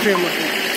Criciúma.